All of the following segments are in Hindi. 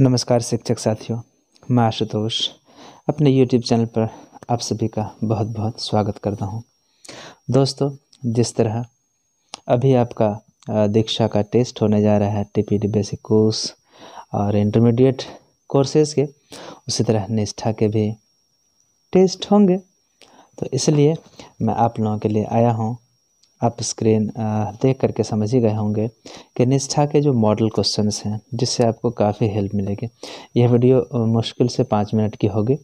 नमस्कार शिक्षक साथियों, मैं आशुतोष अपने YouTube चैनल पर आप सभी का बहुत बहुत स्वागत करता हूँ। दोस्तों, जिस तरह अभी आपका दीक्षा का टेस्ट होने जा रहा है टीपीडी बेसिक कोर्स और इंटरमीडिएट कोर्सेज़ के, उसी तरह निष्ठा के भी टेस्ट होंगे तो इसलिए मैं आप लोगों के लिए आया हूँ आप स्क्रीन देख करके समझ ही गए होंगे कि निष्ठा के जो मॉडल क्वेश्चंस हैं, जिससे आपको काफ़ी हेल्प मिलेगी। यह वीडियो मुश्किल से पाँच मिनट की होगी,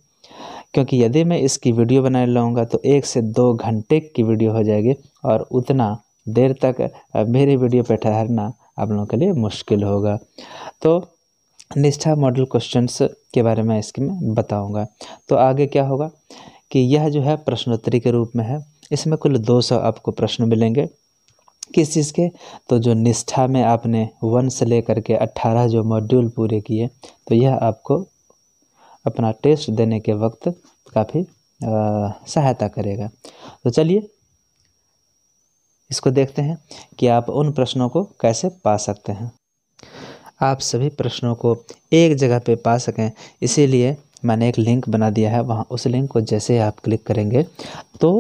क्योंकि यदि मैं इसकी वीडियो बनाए लाऊँगा तो एक से दो घंटे की वीडियो हो जाएगी और उतना देर तक मेरी वीडियो पर ठहरना आप लोगों के लिए मुश्किल होगा। तो निष्ठा मॉडल क्वेश्चंस के बारे में इसकी मैं बताऊँगा। तो आगे क्या होगा कि यह जो है प्रश्नोत्तरी के रूप में है। इसमें कुल दो सौ आपको प्रश्न मिलेंगे। किस चीज़ के? तो जो निष्ठा में आपने वन से लेकर के अट्ठारह जो मॉड्यूल पूरे किए तो यह आपको अपना टेस्ट देने के वक्त काफ़ी सहायता करेगा। तो चलिए, इसको देखते हैं कि आप उन प्रश्नों को कैसे पा सकते हैं। आप सभी प्रश्नों को एक जगह पे पा सकें, इसीलिए मैंने एक लिंक बना दिया है, वहाँ उस लिंक को जैसे आप क्लिक करेंगे तो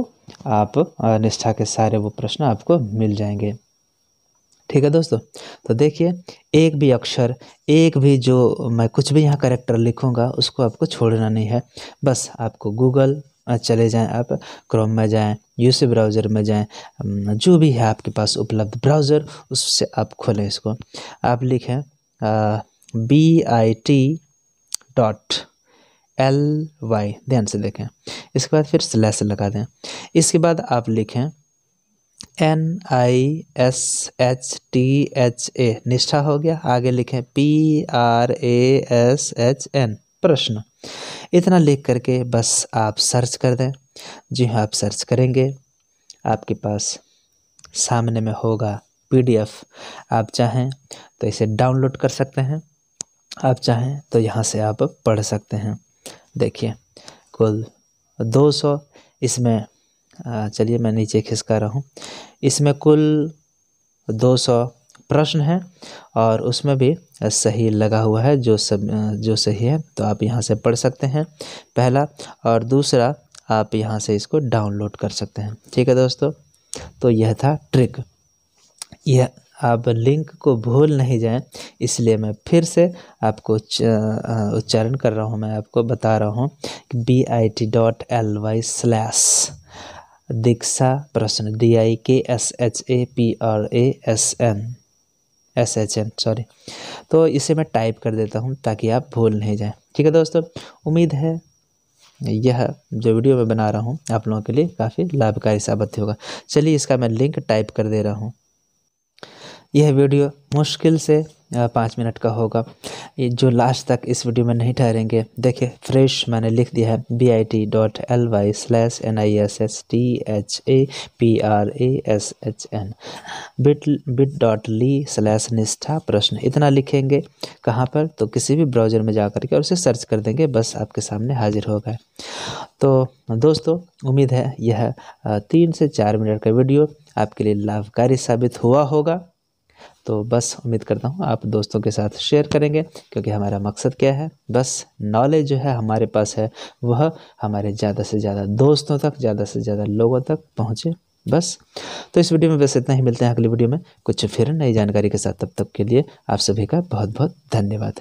आप निष्ठा के सारे वो प्रश्न आपको मिल जाएँगे। ठीक है दोस्तों? तो देखिए, एक भी अक्षर, एक भी जो मैं कुछ भी यहाँ करेक्टर लिखूँगा, उसको आपको छोड़ना नहीं है। बस आपको गूगल चले जाएँ आप क्रोम में जाएँ यूसी ब्राउज़र में जाएँ जो भी है आपके पास उपलब्ध ब्राउज़र उससे आप खोलें इसको। आप लिखें B I T dot L Y ध्यान से देखें। इसके बाद फिर स्लैश लगा दें। इसके बाद आप लिखें N I S H T H A Nishtha हो गया। आगे लिखें P R A S H N प्रश्न। इतना लिख करके बस आप सर्च कर दें। जी हाँ आप सर्च करेंगे। आपके पास सामने में होगा पीडीएफ आप चाहें तो इसे डाउनलोड कर सकते हैं। आप चाहें तो यहाँ से आप पढ़ सकते हैं। देखिए, कुल दो सौ। इसमें चलिए मैं नीचे खिसका रहा हूँ। इसमें कुल दो सौ प्रश्न हैं और उसमें भी सही लगा हुआ है जो सब जो सही है तो आप यहाँ से पढ़ सकते हैं पहला और दूसरा आप यहाँ से इसको डाउनलोड कर सकते हैं। ठीक है दोस्तों तो यह था ट्रिक। यह आप लिंक को भूल नहीं जाएँ, इसलिए मैं फिर से आपको उच्चारण कर रहा हूँ, मैं आपको बता रहा हूँ B I T dot L Y slash Diksha प्रश्न D I K S H A P R A S N S H N sorry तो इसे मैं टाइप कर देता हूँ ताकि आप भूल नहीं जाएँ। ठीक है दोस्तों, उम्मीद है यह जो वीडियो मैं बना रहा हूँ आप लोगों के लिए काफ़ी लाभकारी साबित होगा। चलिए इसका मैं लिंक टाइप कर दे रहा हूँ। यह वीडियो मुश्किल से पाँच मिनट का होगा। ये जो लास्ट तक इस वीडियो में नहीं ठहरेंगे, देखिए, फ्रेश मैंने लिख दिया है B I T dot L Y slash N I S S T H A P R A S H N bit bit dot ly slash Nishtha प्रश्न, इतना लिखेंगे कहाँ पर? तो किसी भी ब्राउज़र में जा करके और उसे सर्च कर देंगे, बस आपके सामने हाजिर हो गए। तो दोस्तों, उम्मीद है यह तीन से चार मिनट का वीडियो आपके लिए लाभकारी साबित हुआ होगा। तो बस उम्मीद करता हूँ आप दोस्तों के साथ शेयर करेंगे, क्योंकि हमारा मकसद क्या है? बस नॉलेज जो है हमारे पास है, वह हमारे ज़्यादा से ज़्यादा दोस्तों तक, ज़्यादा से ज़्यादा लोगों तक पहुँचे। बस। तो इस वीडियो में बस इतना ही, मिलते हैं अगली वीडियो में कुछ फिर नई जानकारी के साथ, तब तक के लिए आप सभी का बहुत बहुत धन्यवाद।